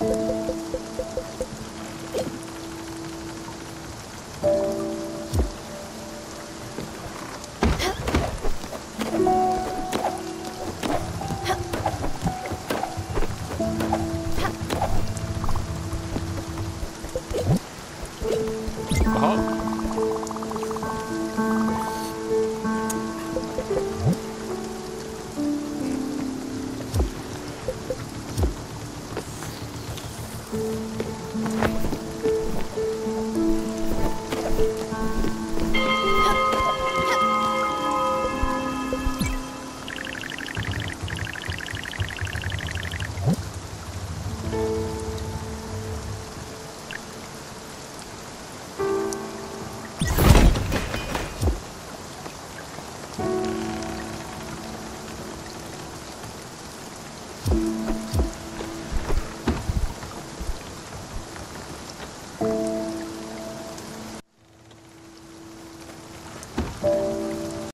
Thank Aha.